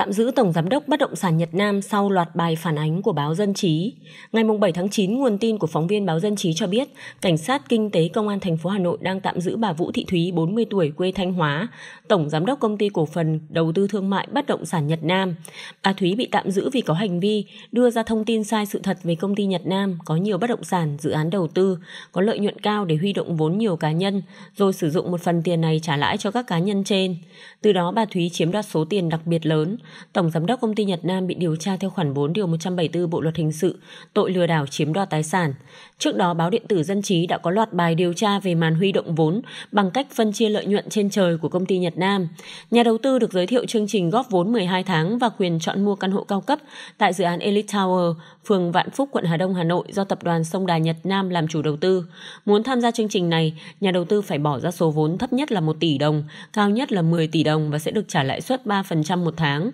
Tạm giữ Tổng Giám đốc Bất động sản Nhật Nam sau loạt bài phản ánh của báo Dân Trí. Ngày 7 tháng 9, nguồn tin của phóng viên báo Dân Trí cho biết, Cảnh sát Kinh tế Công an thành phố Hà Nội đang tạm giữ bà Vũ Thị Thúy, 40 tuổi, quê Thanh Hóa, Tổng Giám đốc Công ty Cổ phần Đầu tư Thương mại Bất động sản Nhật Nam. Bà Thúy bị tạm giữ vì có hành vi đưa ra thông tin sai sự thật về công ty Nhật Nam có nhiều bất động sản, dự án đầu tư, có lợi nhuận cao để huy động vốn nhiều cá nhân, rồi sử dụng một phần tiền này trả lãi cho các cá nhân trên. Từ đó bà Thúy chiếm đoạt số tiền đặc biệt lớn Tổng giám đốc công ty Nhật Nam bị điều tra theo khoản 4 điều 174 Bộ luật hình sự, tội lừa đảo chiếm đoạt tài sản. Trước đó báo điện tử Dân trí đã có loạt bài điều tra về màn huy động vốn bằng cách phân chia lợi nhuận trên trời của công ty Nhật Nam. Nhà đầu tư được giới thiệu chương trình góp vốn 12 tháng và quyền chọn mua căn hộ cao cấp tại dự án Elite Tower, phường Vạn Phúc, quận Hà Đông, Hà Nội do tập đoàn Sông Đà Nhật Nam làm chủ đầu tư. Muốn tham gia chương trình này, nhà đầu tư phải bỏ ra số vốn thấp nhất là 1 tỷ đồng, cao nhất là 10 tỷ đồng và sẽ được trả lãi suất 3% một tháng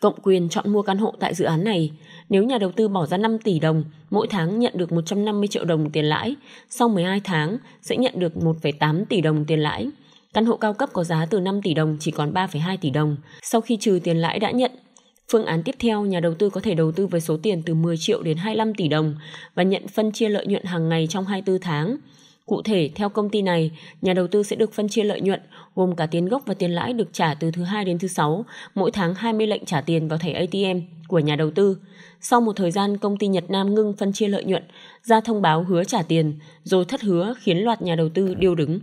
cộng quyền chọn mua căn hộ tại dự án này. Nếu nhà đầu tư bỏ ra 5 tỷ đồng, mỗi tháng nhận được 150 triệu đồng tiền lãi, sau 12 tháng sẽ nhận được 1,8 tỷ đồng tiền lãi. Căn hộ cao cấp có giá từ 5 tỷ đồng chỉ còn 3,2 tỷ đồng. Sau khi trừ tiền lãi đã nhận, Phương án tiếp theo, nhà đầu tư có thể đầu tư với số tiền từ 10 triệu đến 25 tỷ đồng và nhận phân chia lợi nhuận hàng ngày trong 24 tháng. Cụ thể, theo công ty này, nhà đầu tư sẽ được phân chia lợi nhuận gồm cả tiền gốc và tiền lãi được trả từ thứ hai đến thứ sáu, mỗi tháng 20 lệnh trả tiền vào thẻ ATM của nhà đầu tư. Sau một thời gian, công ty Nhật Nam ngưng phân chia lợi nhuận, ra thông báo hứa trả tiền, rồi thất hứa khiến loạt nhà đầu tư điêu đứng.